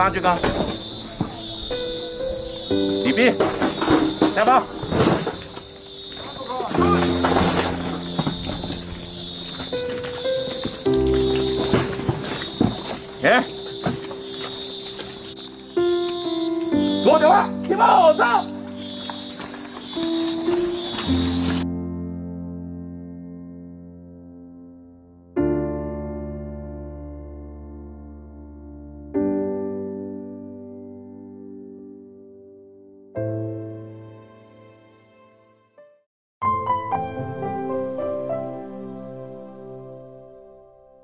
上去杠。李斌，下包。哎，左脚吧，起跑走。